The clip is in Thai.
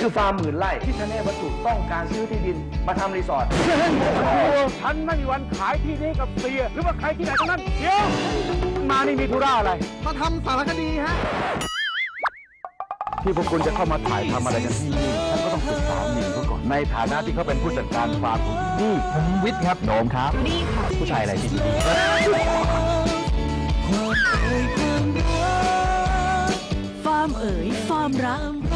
คือฟาร์มหมื่นไร่ที่ทะเนวัตถุต้องการซื้อที่ดินมาทำรีสอร์ทฉันไม่มีวันขายที่นี้กับเสียหรือว่าใครที่ไหนทั้งนั้นเดี๋ยวมานี่มีธุระอะไร มาทำสารคดีฮะ ที่พวกคุณจะเข้ามาถ่ายทำอะไรกันที่นี่ฉันก็ต้องศึกษาหนิงเขาก่อน ในฐานะที่เขาเป็นผู้จัดการฟาร์มของนี่ผมวิทย์ครับโหนมครับดีค่ะผู้ชายอะไรที่ดีฟาร์มเอ๋ยฟาร์มรัก